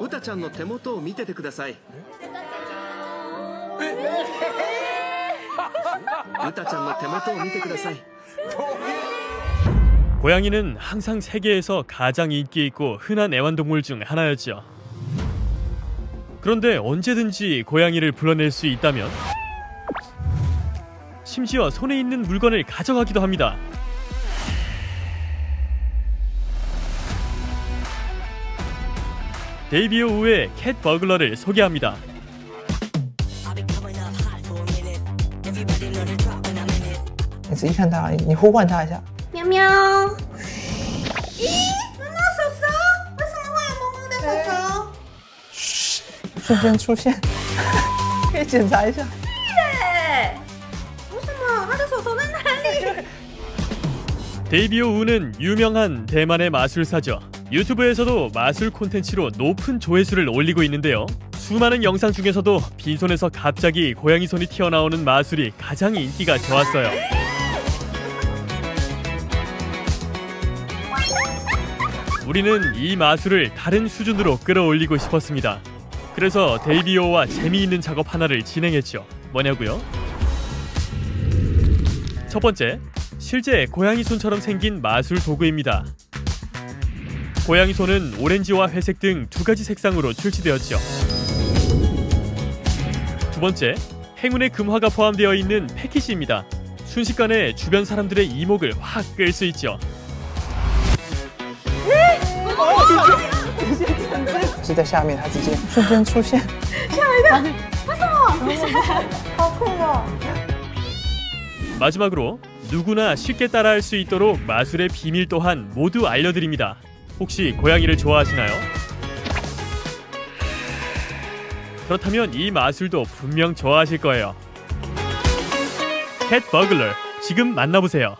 歌ちゃんの手元を見ててください歌ちゃんの手元を見てください 고양이는 항상 세계에서 가장 인기 있고 흔한 애완동물 중 하나였죠. 그런데 언제든지 고양이를 불러낼 수 있다면 심지어 손에 있는 물건을 가져가기도 합니다. 데이비오 우의 캣 버글러를 소개합니다. 你仔细看它，你呼唤它一下，喵喵。咦，妈妈手手，为什么会有萌萌的手手？瞬间出现，可以检查一下。对，为什么他的手手在哪里？ 데이비오 우는 유명한 대만의 마술사죠. 유튜브에서도 마술 콘텐츠로 높은 조회수를 올리고 있는데요. 수많은 영상 중에서도 빈손에서 갑자기 고양이 손이 튀어나오는 마술이 가장 인기가 좋았어요. 우리는 이 마술을 다른 수준으로 끌어올리고 싶었습니다. 그래서 데이비오와 재미있는 작업 하나를 진행했죠. 뭐냐고요? 첫 번째, 실제 고양이 손처럼 생긴 마술 도구입니다. 고양이 손은 오렌지와 회색 등 두 가지 색상으로 출시되었죠. 두 번째, 행운의 금화가 포함되어 있는 패키지입니다. 순식간에 주변 사람들의 이목을 확 끌 수 있죠. 마지막으로 누구나 쉽게 따라할 수 있도록 마술의 비밀 또한 모두 알려드립니다. 혹시 고양이를 좋아하시나요? 그렇다면 이 마술도 분명 좋아하실 거예요. 캣 버글러 지금 만나보세요.